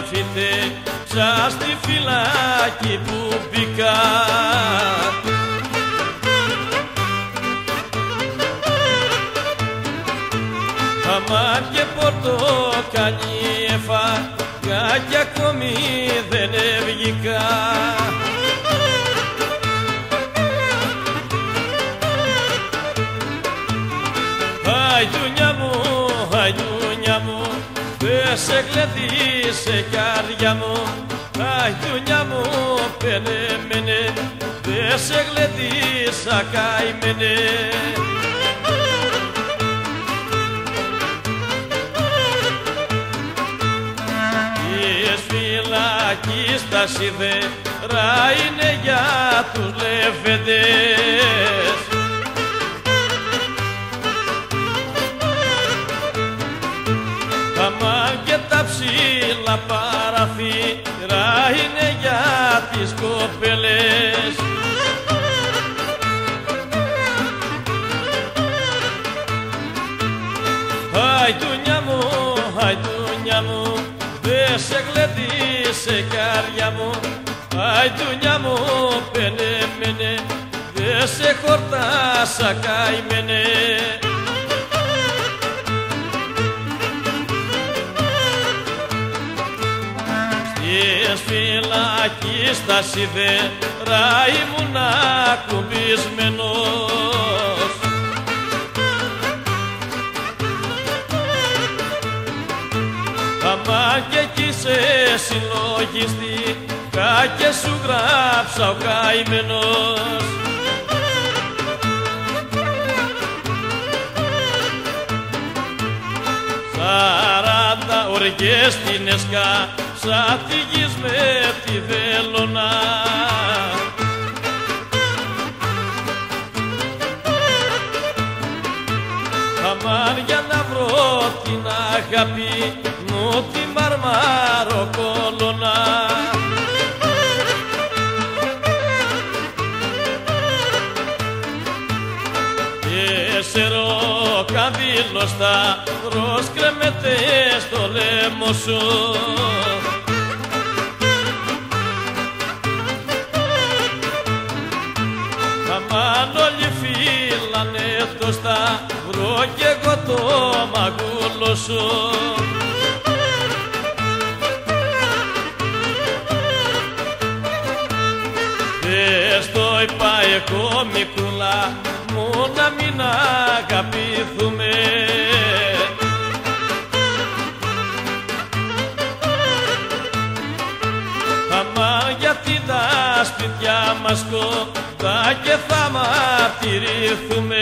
γράφετε Σα στη φυλάκη που μπήκα. Αμάν και πορτοκαλί έφαγα κι ακόμη δεν έβγηκα. Αϊτούνια μου, αϊτούνια μου Πες σε καρδιά μου. Αϊτούνια μου, πενεμένε Πες εγλετήσα καημένε φυλακής στα σιδερά είναι για τους λεφεντές Αμάν και τα ψήλα παραθύρα είναι για τις κοπελές Αϊτούνια μου, αϊτούνια μου, δε σε γλεντήσε καρδιά μου. Αϊτούνια μου, πενεμένε, δε σε χορτάσα καημένε Στις φυλακής στα σιδερά ήμουνα κουμπισμένος Αμά και εκεί σε συλλογιστήκα και σου γράψα ο καημένος. Σαράντα οργές στην εσκά σαν τη γης με τη βέλονα Αμάν για να βρω την αγάπη μου τη μαρμάρο κόλωνα Τέσσερο καμπύλο σταυρός κρέμεται στο λαιμό σου φύλανε το σταυρό κι εγώ το μαγούλο σου. Πες το είπα εγώ Μικούλα μου να μην αγαπηθούμε σπίτια μας κοντά και θα μαρτυρηθούμε